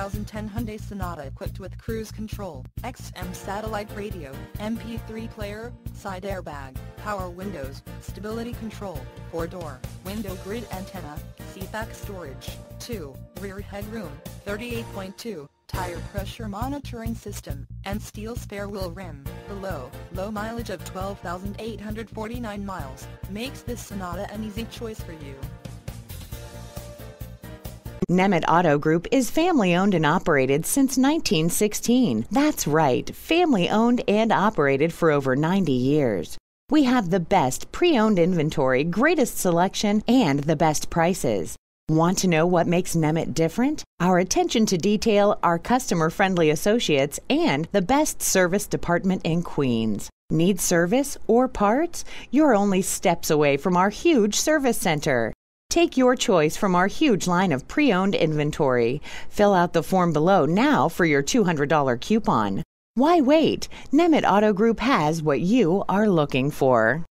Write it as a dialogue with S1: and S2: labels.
S1: 2010 Hyundai Sonata equipped with cruise control, XM satellite radio, MP3 player, side airbag, power windows, stability control, 4-door, window grid antenna, CFAX storage, 2, rear headroom, 38.2, tire pressure monitoring system, and steel spare wheel rim. The low, low mileage of 12,849 miles makes this Sonata an easy choice for you.
S2: Nemet Auto Group is family owned and operated since 1916. That's right, family owned and operated for over 90 years. We have the best pre owned inventory, greatest selection, and the best prices. Want to know what makes Nemet different? Our attention to detail, our customer friendly associates, and the best service department in Queens. Need service or parts? You're only steps away from our huge service center. Take your choice from our huge line of pre owned inventory. Fill out the form below now for your $200 coupon. Why wait? Nemet Auto Group has what you are looking for.